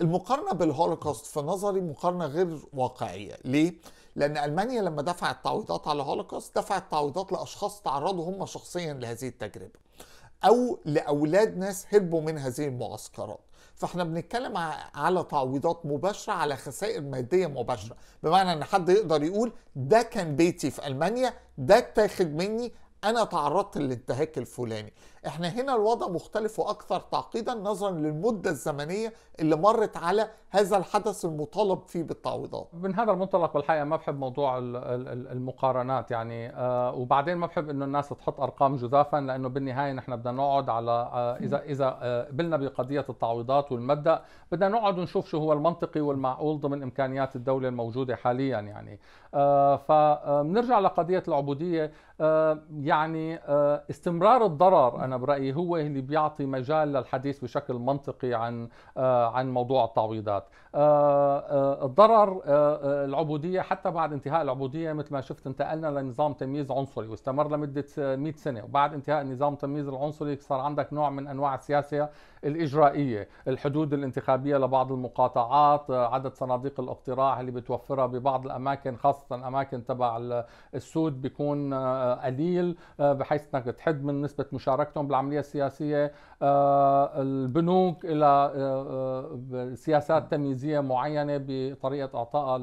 المقارنة بالهولوكوست في نظري مقارنة غير واقعية. ليه؟ لأن ألمانيا لما دفعت تعويضات على الهولوكوست دفعت تعويضات لأشخاص تعرضوا هم شخصيا لهذه التجربة أو لأولاد ناس هربوا من هذه المعسكرات. فإحنا بنتكلم على تعويضات مباشرة على خسائر مادية مباشرة. بمعنى إن حد يقدر يقول ده كان بيتي في ألمانيا ده اتاخد مني أنا تعرضت للانتهاك الفلاني. إحنا هنا الوضع مختلف وأكثر تعقيدا نظرا للمدة الزمنية اللي مرت على هذا الحدث المطالب فيه بالتعويضات. من هذا المنطلق بالحقيقة ما بحب موضوع المقارنات يعني آه وبعدين ما بحب إنه الناس تحط أرقام جزافا لأنه بالنهاية نحن بدنا نقعد على آه إذا إذا آه قبلنا بقضية التعويضات والمبدأ بدنا نقعد ونشوف شو هو المنطقي والمعقول ضمن إمكانيات الدولة الموجودة حاليا يعني. فبنرجع لقضية العبودية. يعني آه استمرار الضرر أنا برأيي هو اللي بيعطي مجال للحديث بشكل منطقي عن آه عن موضوع التعويضات. الضرر العبودية حتى بعد انتهاء العبودية مثل ما شفت انتقلنا لنظام تمييز عنصري واستمر لمدة 100 سنة. وبعد انتهاء نظام التمييز العنصري صار عندك نوع من أنواع السياسة الإجرائية الحدود الانتخابية لبعض المقاطعات عدد صناديق الاقتراع اللي بتوفرها ببعض الأماكن خاصة الأماكن تبع السود بيكون قليل بحيث إنك تحد من نسبة مشاركتهم بالعملية السياسية. البنوك إلى سياسات تمييزية معينة بطريقة اعطائها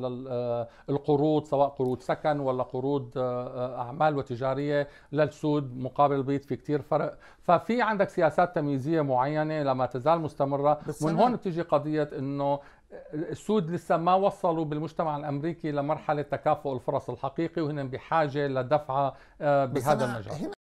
للقروض سواء قروض سكن ولا قروض أعمال وتجارية. للسود مقابل البيض في كتير فرق. ففي عندك سياسات تمييزية معينة لما تزال مستمرة. ومن هون بتيجي قضية إنه السود لسه ما وصلوا بالمجتمع الأمريكي لمرحلة تكافؤ الفرص الحقيقي وهن بحاجة لدفعه بهذا المجال